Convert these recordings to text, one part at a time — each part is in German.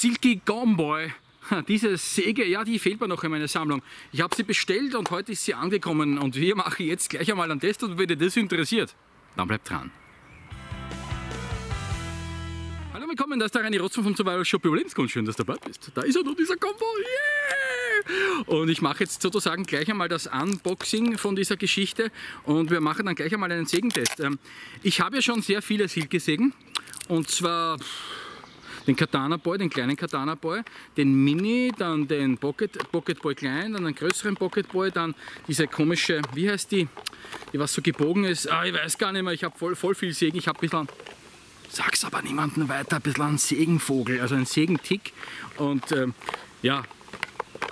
Silky Gomboy. Diese Säge, ja, die fehlt mir noch in meiner Sammlung. Ich habe sie bestellt und heute ist sie angekommen und wir machen jetzt gleich einmal einen Test und wenn dich das interessiert, dann bleibt dran. Hallo, willkommen, da ist der Reini Rotzen vom Survival Shop Überlebenskunst. Schön, dass du dabei bist. Da ist er nur, dieser Combo. Yeah! Und ich mache jetzt sozusagen gleich einmal das Unboxing von dieser Geschichte und wir machen dann gleich einmal einen Sägentest. Ähm, ich habe ja schon sehr viele Silke-Sägen und zwar den Katana Boy, den kleinen Katana Boy, den Mini, dann den Pocket, Pocket Boy klein, dann einen größeren Pocket Boy, dann diese komische, wie heißt die, die was so gebogen ist, ah, ich weiß gar nicht mehr, ich habe voll, voll viel Sägen, ich habe ein bisschen, sag's aber niemandem weiter, ein bisschen einen Sägenvogel, also einen Sägentick und ähm, ja,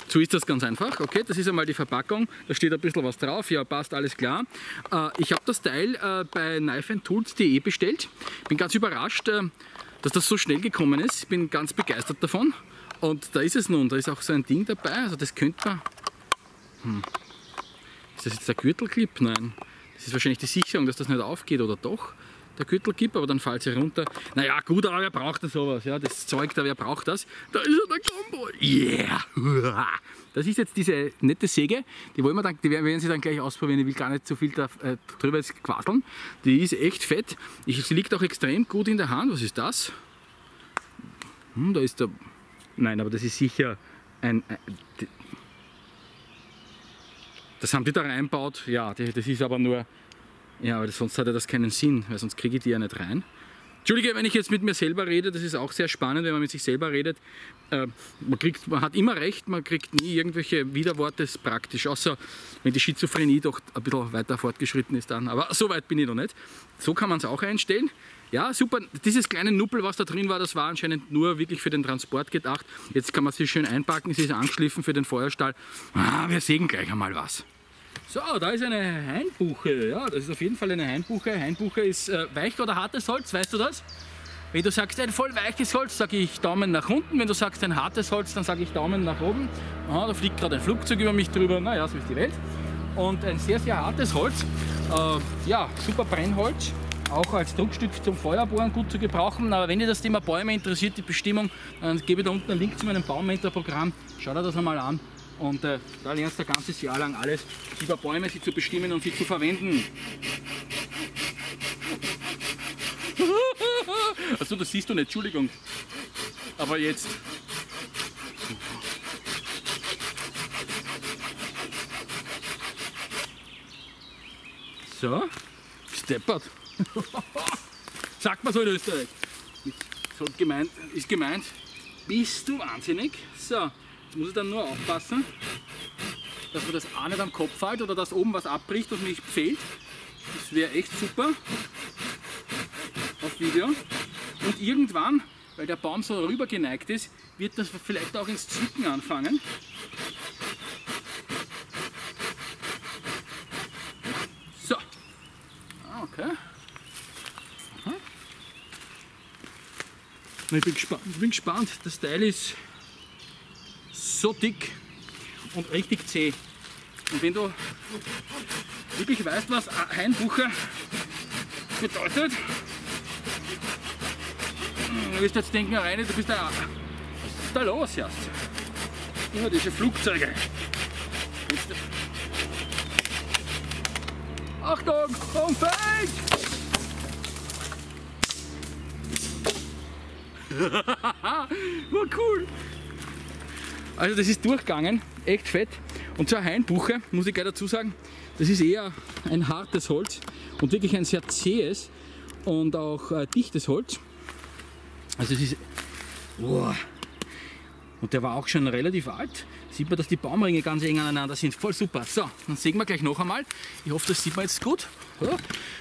so ist das ganz einfach. Okay, das ist einmal die Verpackung. Da steht ein bisschen was drauf. Ja, passt alles klar. Äh, ich habe das Teil äh, bei knifeandtools.de bestellt. Bin ganz überrascht. Äh, dass das so schnell gekommen ist. Ich bin ganz begeistert davon. Und da ist es nun, da ist auch so ein Ding dabei, also das könnte man... Hm. Ist das jetzt der Gürtelclip? Nein. Das ist wahrscheinlich die Sicherung, dass das nicht aufgeht, oder doch? Der Gürtelclip, aber dann fällt sie runter. Naja, gut, aber wer braucht denn sowas? Ja, das Zeug da, wer braucht das? Da ist er, der Combo! Yeah! Das ist jetzt diese nette Säge, die, wollen wir dann, die werden Sie dann gleich ausprobieren. Ich will gar nicht zu viel da, äh, drüber jetzt quasseln. Die ist echt fett. Ich, sie liegt auch extrem gut in der Hand. Was ist das? Hm, da ist der. Nein, aber das ist sicher ein. ein das haben die da reinbaut. Ja, das ist aber nur. Ja, aber sonst hat ja das keinen Sinn, weil sonst kriege ich die ja nicht rein. Entschuldige, wenn ich jetzt mit mir selber rede, das ist auch sehr spannend, wenn man mit sich selber redet. Äh, man, kriegt, man hat immer recht, man kriegt nie irgendwelche Widerworte praktisch, außer wenn die Schizophrenie doch ein bisschen weiter fortgeschritten ist dann. Aber so weit bin ich noch nicht. So kann man es auch einstellen. Ja, super. Dieses kleine Nuppel, was da drin war, das war anscheinend nur wirklich für den Transport gedacht. Jetzt kann man sie schön einpacken, sie ist angeschliffen für den Feuerstahl. Ah, wir sägen gleich einmal was. So, da ist eine Hainbuche. Ja, das ist auf jeden Fall eine Hainbuche. Hainbuche ist äh, weich oder hartes Holz, weißt du das? Wenn du sagst ein voll weiches Holz, sage ich Daumen nach unten. Wenn du sagst ein hartes Holz, dann sage ich Daumen nach oben. Aha, da fliegt gerade ein Flugzeug über mich drüber. Naja, so ist die Welt. Und ein sehr, sehr hartes Holz. Äh, ja, super Brennholz. Auch als Druckstück zum Feuerbohren gut zu gebrauchen. Aber wenn ihr das Thema Bäume interessiert, die Bestimmung, dann gebe ich da unten einen Link zu meinem Baummentor-Programm. Schau dir das einmal an. Und äh, da lernst du ein ganzes Jahr lang alles über Bäume, sie zu bestimmen und sie zu verwenden. Achso, das siehst du nicht, Entschuldigung. Aber jetzt. So, steppert. Sagt man so in Österreich. So gemeint, ist gemeint, bist du wahnsinnig? So, muss ich dann nur aufpassen, dass mir das auch nicht am Kopf fällt oder dass oben was abbricht und mich fehlt. Das wäre echt super auf Video. Und irgendwann, weil der Baum so rüber geneigt ist, wird das vielleicht auch ins Zwicken anfangen. So. Ah, okay. Ich bin gespannt. Ich bin gespannt. Das Teil ist so dick und richtig zäh. Und wenn du wirklich weißt, was Hainbucher bedeutet, du wirst jetzt denken, rein, du bist da, was da los erst? Immer diese Flugzeuge. Achtung, Umfeld! War cool. Also das ist durchgegangen, echt fett. Und zur Hainbuche, muss ich gleich dazu sagen, das ist eher ein hartes Holz und wirklich ein sehr zähes und auch äh, dichtes Holz. Also es ist... Oh. Und der war auch schon relativ alt. Sieht man, dass die Baumringe ganz eng aneinander sind. Voll super. So, dann sehen wir gleich noch einmal. Ich hoffe, das sieht man jetzt gut. Ja,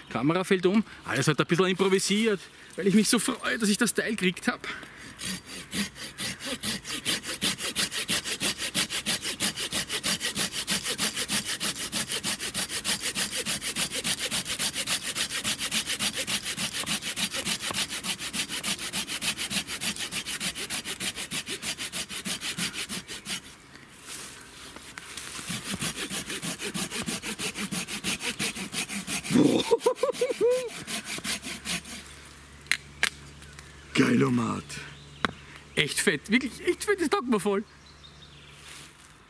Kamera fällt um. Alles hat ein bisschen improvisiert, weil ich mich so freue, dass ich das Teil gekriegt habe. Geilomat. echt fett, wirklich echt fett, das taugt mir voll.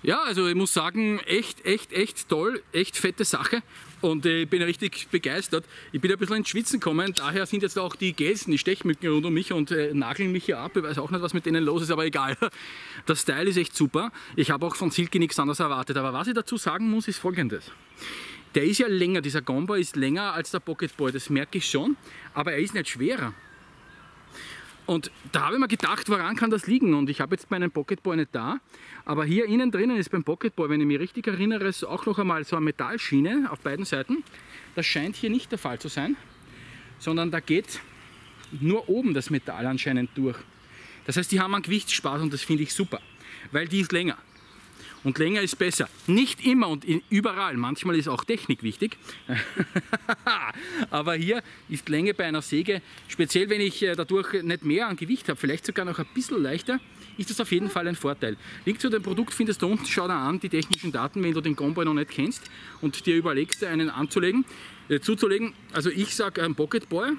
Ja, also ich muss sagen, echt, echt, echt toll, echt fette Sache und ich bin richtig begeistert. Ich bin ein bisschen ins Schwitzen gekommen, daher sind jetzt auch die Gelsen, die Stechmücken rund um mich und äh, nageln mich hier ab. Ich weiß auch nicht, was mit denen los ist, aber egal. Der Style ist echt super. Ich habe auch von Silke nichts anderes erwartet. Aber was ich dazu sagen muss, ist folgendes. Der ist ja länger, dieser Gombo ist länger als der Pocketboy, das merke ich schon, aber er ist nicht schwerer. Und da habe ich mir gedacht, woran kann das liegen? Und ich habe jetzt meinen Pocketboy nicht da, aber hier innen drinnen ist beim Pocketboy, wenn ich mich richtig erinnere, ist auch noch einmal so eine Metallschiene auf beiden Seiten. Das scheint hier nicht der Fall zu sein, sondern da geht nur oben das Metall anscheinend durch. Das heißt, die haben einen Gewichtsspaß und das finde ich super, weil die ist länger. Und länger ist besser. Nicht immer und überall. Manchmal ist auch Technik wichtig. Aber hier ist Länge bei einer Säge, speziell wenn ich äh, dadurch nicht mehr an Gewicht habe, vielleicht sogar noch ein bisschen leichter, ist das auf jeden Fall ein Vorteil. Link zu dem Produkt findest du unten, schau da an, die technischen Daten, wenn du den Comboy noch nicht kennst und dir überlegst, einen anzulegen, äh, zuzulegen. Also ich sage ein Pocket Boy,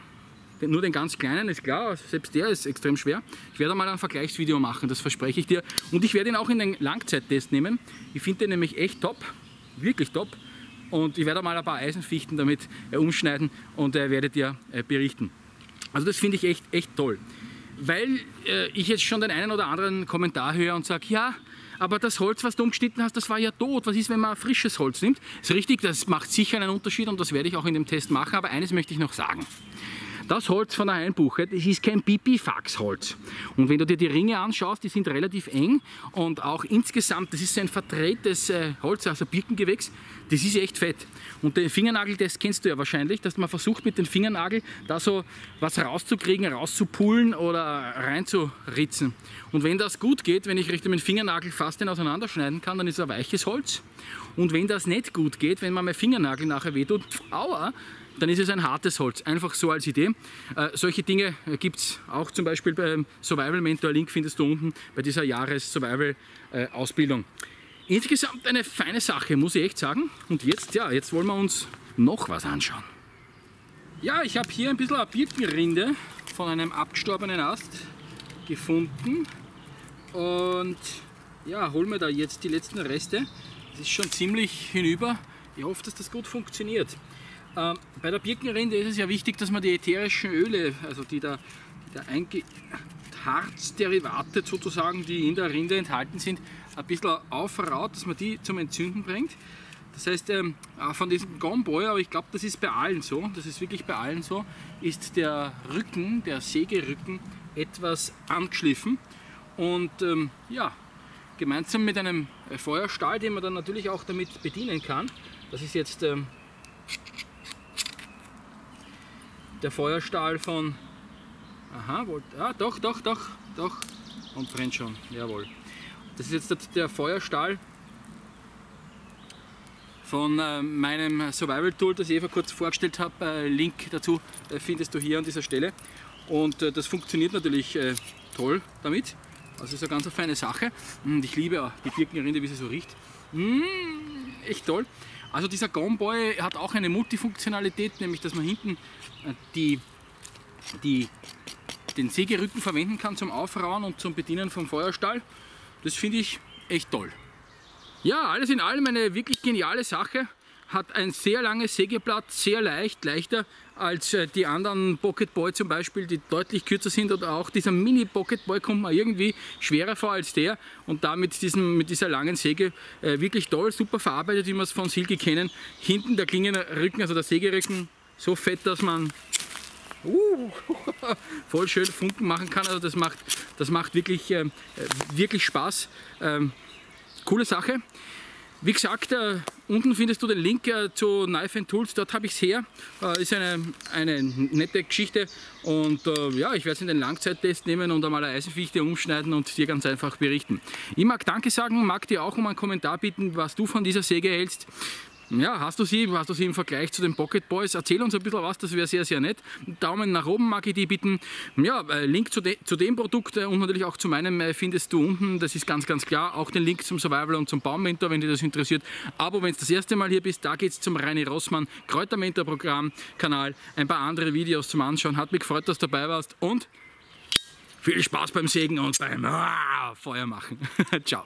nur den ganz kleinen, ist klar, selbst der ist extrem schwer. Ich werde mal ein Vergleichsvideo machen, das verspreche ich dir. Und ich werde ihn auch in den Langzeittest nehmen. Ich finde den nämlich echt top, wirklich top. Und ich werde mal ein paar Eisenfichten damit äh, umschneiden und äh, werde dir äh, berichten. Also das finde ich echt, echt toll. Weil äh, ich jetzt schon den einen oder anderen Kommentar höre und sage, ja, aber das Holz, was du umgeschnitten hast, das war ja tot. Was ist, wenn man frisches Holz nimmt? Ist richtig, das macht sicher einen Unterschied und das werde ich auch in dem Test machen. Aber eines möchte ich noch sagen. Das Holz von der Einbuche, das ist kein Pipifax-Holz. Und wenn du dir die Ringe anschaust, die sind relativ eng und auch insgesamt, das ist so ein verdrehtes äh, Holz, also Birkengewächs, das ist echt fett. Und den Fingernagel, das kennst du ja wahrscheinlich, dass man versucht mit dem Fingernagel da so was rauszukriegen, rauszupulen oder reinzuritzen. Und wenn das gut geht, wenn ich Richtung den Fingernagel fast den auseinanderschneiden kann, dann ist er weiches Holz. Und wenn das nicht gut geht, wenn man mein Fingernagel nachher wehtut, aua, dann ist es ein hartes Holz. Einfach so als Idee. Äh, solche Dinge äh, gibt es auch zum Beispiel beim Survival Mentor. Link findest du unten bei dieser Jahres-Survival-Ausbildung. Insgesamt eine feine Sache, muss ich echt sagen. Und jetzt, ja, jetzt wollen wir uns noch was anschauen. Ja, ich habe hier ein bisschen eine Birkenrinde von einem abgestorbenen Ast gefunden. Und ja, holen wir da jetzt die letzten Reste. Es ist schon ziemlich hinüber. Ich hoffe, dass das gut funktioniert. Ähm, bei der Birkenrinde ist es ja wichtig, dass man die ätherischen Öle, also die da, die da Harzderivate sozusagen, die in der Rinde enthalten sind, ein bisschen aufraut, dass man die zum Entzünden bringt. Das heißt, ähm, von diesem Gomboy, aber ich glaube, das ist bei allen so, das ist wirklich bei allen so, ist der Rücken, der Sägerücken etwas angeschliffen. Und ähm, ja, gemeinsam mit einem Feuerstahl, den man dann natürlich auch damit bedienen kann, das ist jetzt ähm, der Feuerstahl von. Aha, wollt, ah, doch, doch, doch, doch. Und brennt schon, jawohl. Das ist jetzt der, Feuerstahl von äh, meinem Survival Tool, das ich vor kurz vorgestellt habe. Äh, Link dazu äh, findest du hier an dieser Stelle. Und äh, das funktioniert natürlich äh, toll damit. Also ist eine ganz feine Sache. Und ich liebe die Birkenrinde, wie sie so riecht. Mmh, echt toll. Also dieser Gomboy hat auch eine Multifunktionalität, nämlich dass man hinten äh, die, die, den Sägerücken verwenden kann zum Aufrauen und zum Bedienen vom Feuerstahl. Das finde ich echt toll. Ja, alles in allem eine wirklich geniale Sache hat ein sehr langes Sägeblatt, sehr leicht, leichter als äh, die anderen Pocket Boy zum Beispiel, die deutlich kürzer sind oder auch dieser Mini Pocket Boy kommt mir irgendwie schwerer vor als der und da mit, diesem, mit dieser langen Säge äh, wirklich toll, super verarbeitet, wie wir es von Silke kennen. Hinten der Klingenrücken, also der Sägerücken, so fett, dass man uh, voll schön Funken machen kann. Also das macht, das macht wirklich, äh, wirklich Spaß. Ähm, coole Sache. Wie gesagt, äh, unten findest du den Link äh, zu Knife and Tools, dort habe ich es her. Äh, ist eine, eine nette Geschichte und äh, ja, ich werde es in den Langzeittest nehmen und einmal eine Eisenfichte umschneiden und dir ganz einfach berichten. Ich mag Danke sagen, mag dir auch um einen Kommentar bitten, was du von dieser Säge hältst. Ja, hast du sie? Hast du sie im Vergleich zu den Pocket Boys? Erzähl uns ein bisschen was, das wäre sehr, sehr nett. Daumen nach oben mag ich die bitten. Ja, äh, Link zu, de zu dem Produkt äh, und natürlich auch zu meinem äh, findest du unten, das ist ganz, ganz klar. Auch den Link zum Survival und zum Baummentor, wenn dich das interessiert. Aber wenn du das erste Mal hier bist, da geht es zum Reini Rossmann Kräutermentor Programm Kanal. Ein paar andere Videos zum Anschauen. Hat mich gefreut, dass du dabei warst und Viel Spaß beim Sägen und beim ah, Feuer machen. Ciao.